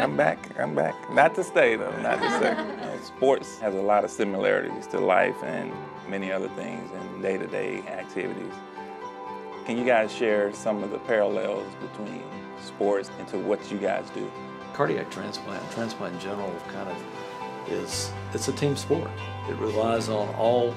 right. I'm back. I'm back. Not to stay though. Not to stay. You know, uh, sports has a lot of similarities to life and many other things and day-to-day activities. Can you guys share some of the parallels between sports and to what you guys do? Cardiac transplant, transplant in general, kind of is it's a team sport. It relies on all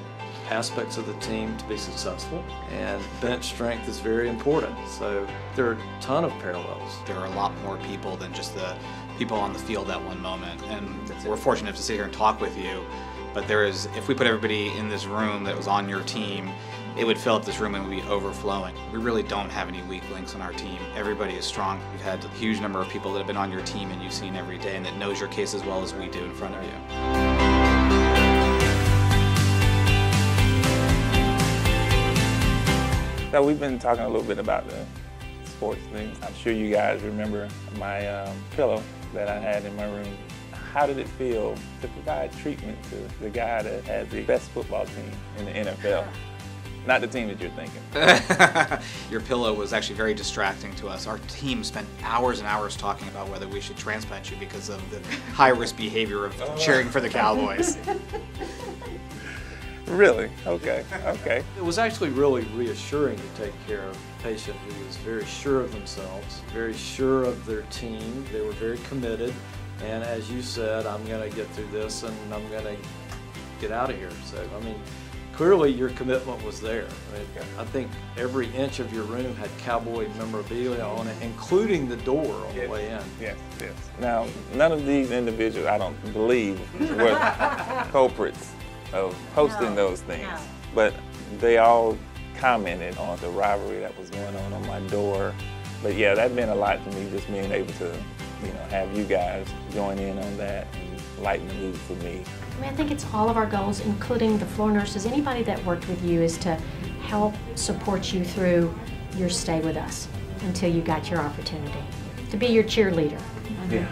aspects of the team to be successful, and bench strength is very important. So there are a ton of parallels. There are a lot more people than just the people on the field at one moment, and we're fortunate to sit here and talk with you. But there is, if we put everybody in this room that was on your team, it would fill up this room and would be overflowing. We really don't have any weak links on our team. Everybody is strong. We've had a huge number of people that have been on your team and you've seen every day and that knows your case as well as we do in front of you. So we've been talking a little bit about the sports thing. I'm sure you guys remember my um, pillow that I had in my room. How did it feel to provide treatment to the guy that has the best football team in the NFL? Not the team that you're thinking. Your pillow was actually very distracting to us. Our team spent hours and hours talking about whether we should transplant you because of the high risk behavior of cheering for the Cowboys. Really? Okay. Okay. It was actually really reassuring to take care of a patient who was very sure of themselves, very sure of their team. They were very committed. And as you said, I'm going to get through this and I'm going to get out of here. So, I mean, clearly your commitment was there. I, mean, I think every inch of your room had cowboy memorabilia on it, including the door on Yes. the way in. Yes, yes. Now, none of these individuals, I don't believe, were culprits of posting No, those things. no. But they all commented on the rivalry that was going on on my door. But yeah, that meant a lot to me, just being able to, you know, have you guys join in on that and lighten the mood for me. I mean, I think it's all of our goals, including the floor nurses, anybody that worked with you, is to help support you through your stay with us until you got your opportunity, to be your cheerleader. Yeah.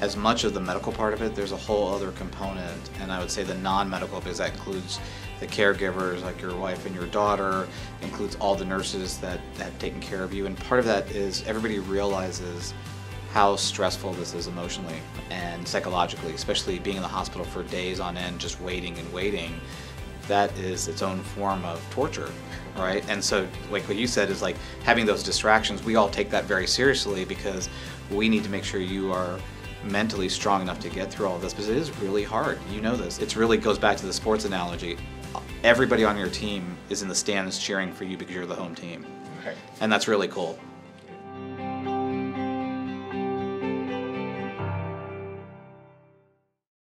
As much of the medical part of it, there's a whole other component, and I would say the non-medical because that includes the caregivers like your wife and your daughter, includes all the nurses that have taken care of you, and part of that is everybody realizes how stressful this is emotionally and psychologically, especially being in the hospital for days on end, just waiting and waiting. That is its own form of torture, right? And so, like what you said, is like having those distractions. We all take that very seriously because we need to make sure you are mentally strong enough to get through all of this because it is really hard. You know this. It really goes back to the sports analogy. Everybody on your team is in the stands cheering for you because you're the home team. And that's really cool.